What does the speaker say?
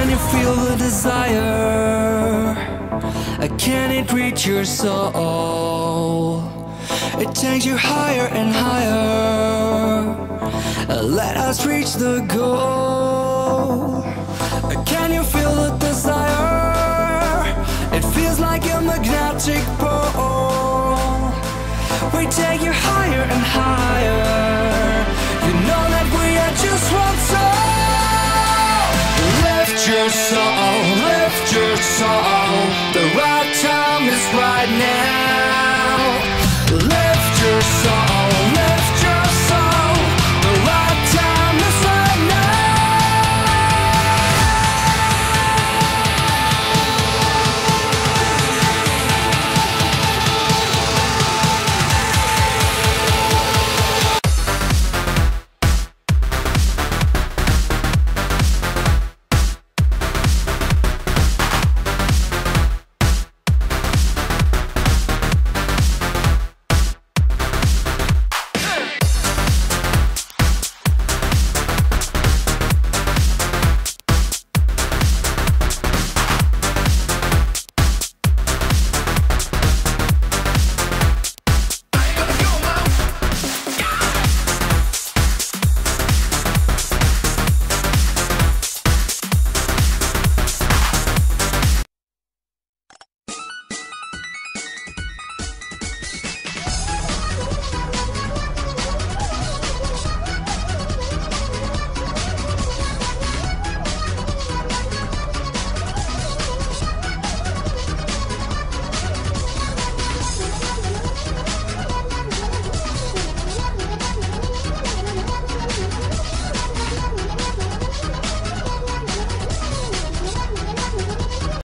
Can you feel the desire? Can it reach your soul? It takes you higher and higher. Uh, Let us reach the goal. Uh, Can you feel the desire? It feels like a magnetic pole. We take you higher. Your soul, lift your soul. The right time is right now.